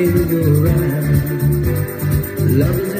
in your eyes. Love